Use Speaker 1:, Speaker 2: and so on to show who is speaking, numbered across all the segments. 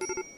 Speaker 1: you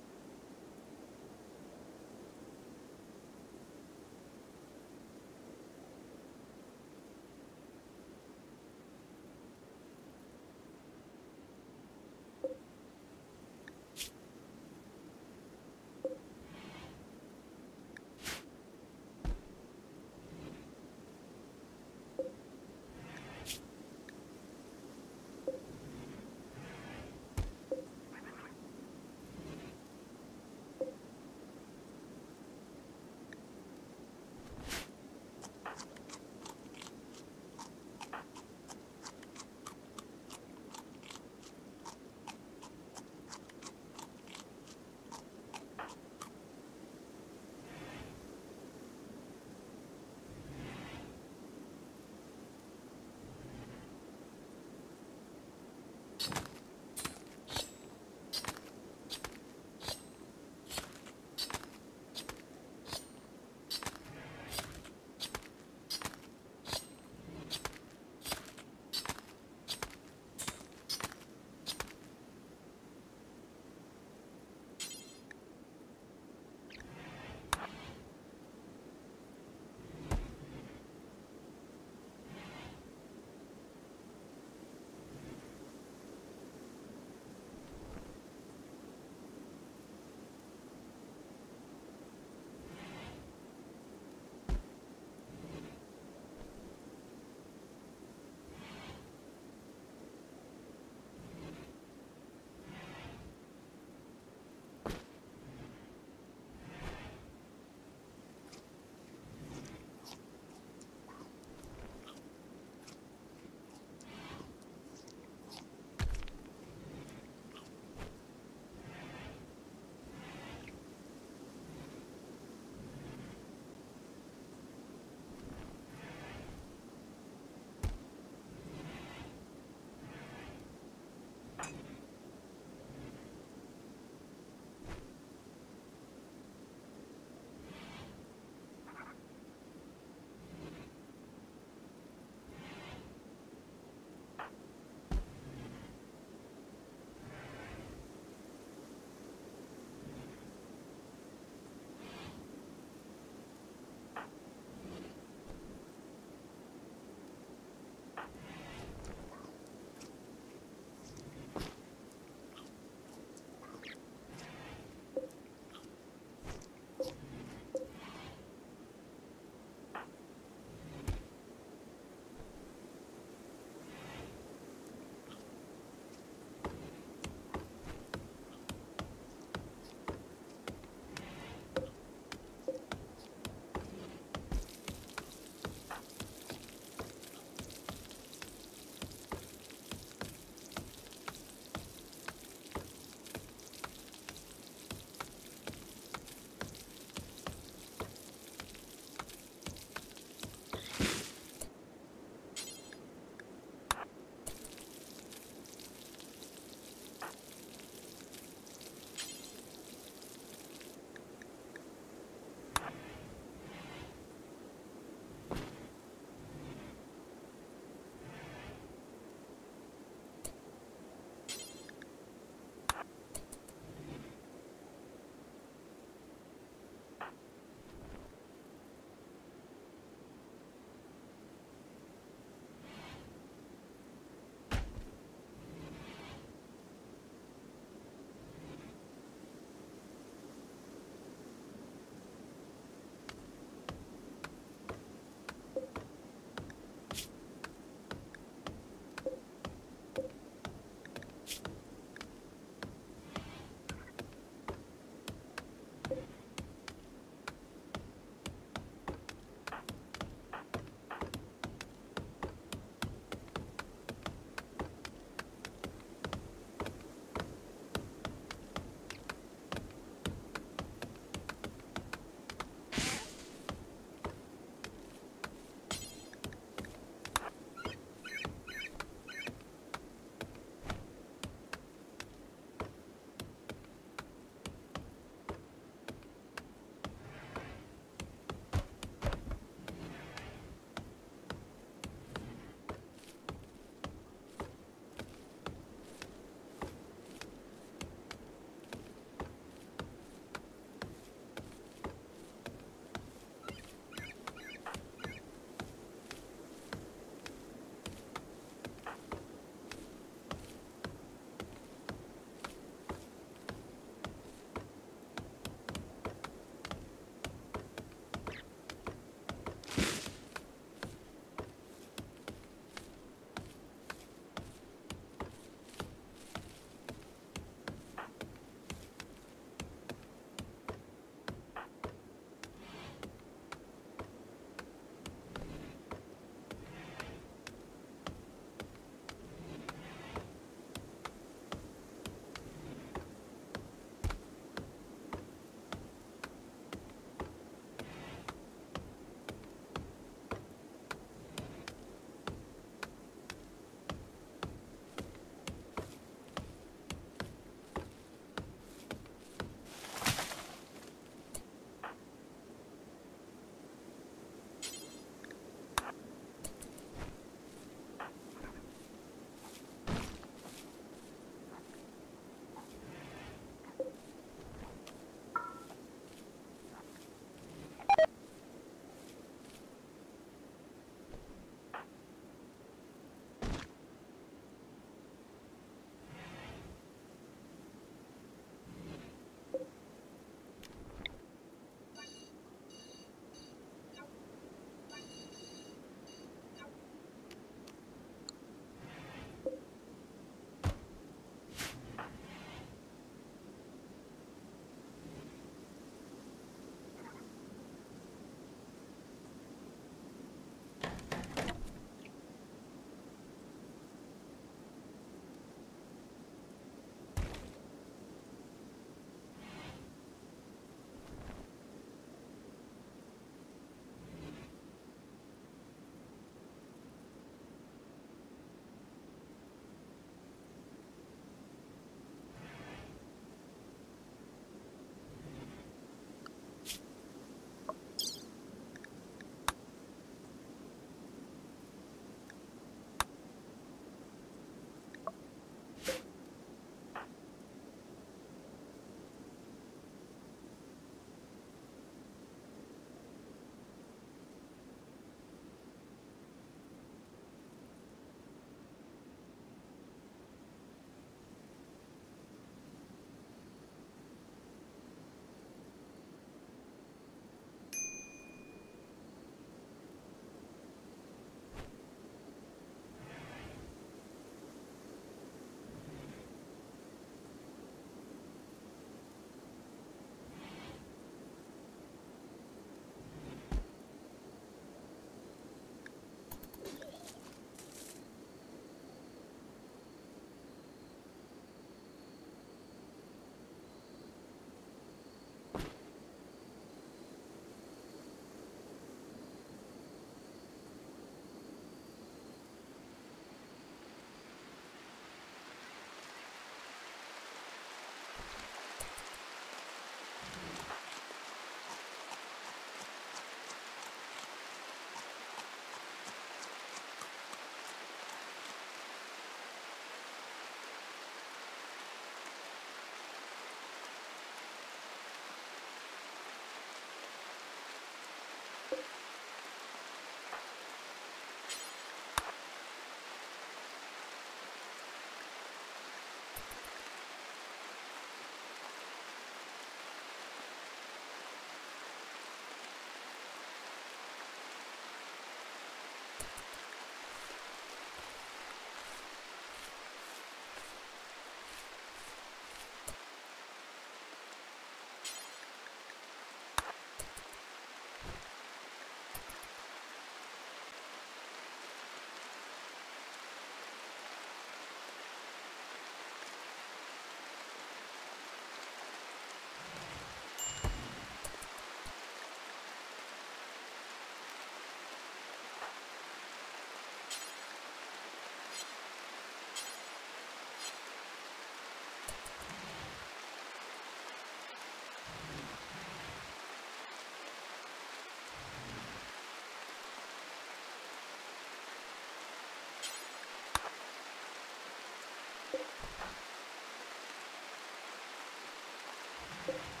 Speaker 2: Thank you.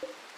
Speaker 2: Thank you.